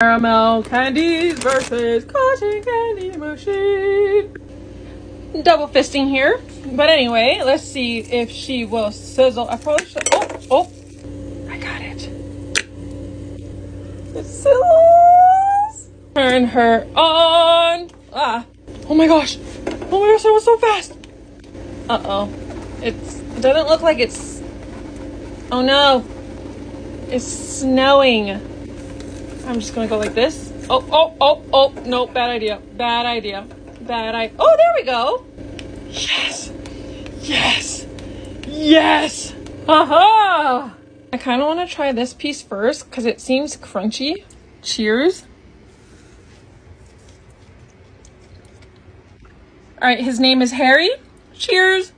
Caramel candies versus cotton candy machine. Double fisting here. But anyway, let's see if she will sizzle. I probably should. Oh, oh. I got it. It sizzles. Turn her on. Ah. Oh my gosh. Oh my gosh, that was so fast. Uh oh. It's, it doesn't look like it's. Oh no. It's snowing. I'm just gonna go like this. Oh, oh, oh, oh, no, bad idea. Bad idea. Bad idea. Oh, there we go. Yes. Yes. Yes. Haha. I kind of want to try this piece first because it seems crunchy. Cheers. All right, his name is Harry. Cheers.